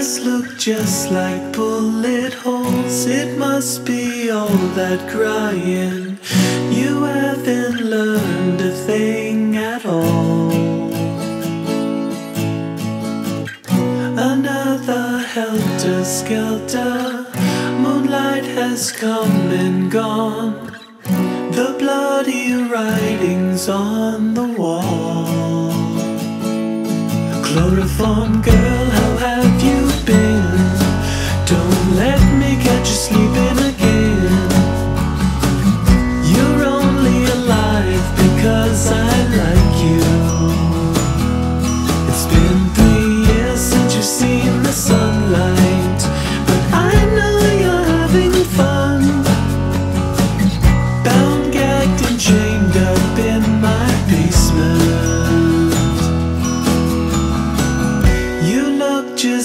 eyes look just like bullet holes. It must be all that crying. You haven't learned a thing at all. Another helter skelter. Moonlight has come and gone. The bloody writings on the wall. Chloroform girl, how let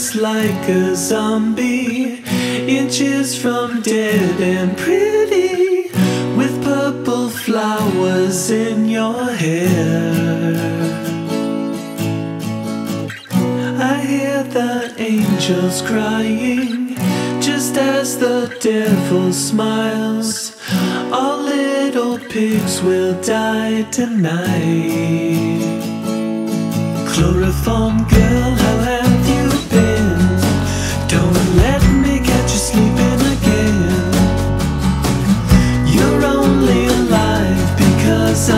just like a zombie, inches from dead and pretty, with purple flowers in your hair. I hear the angels crying just as the devil smiles. All little pigs will die tonight. Chloroform girl, how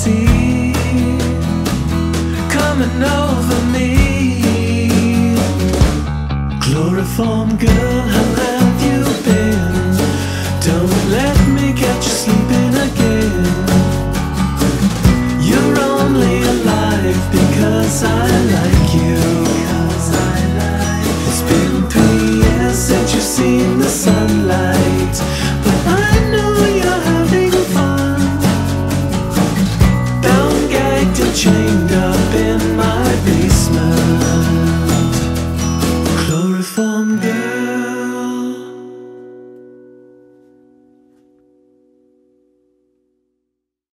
ecstasy coming over me. Chloroform girl,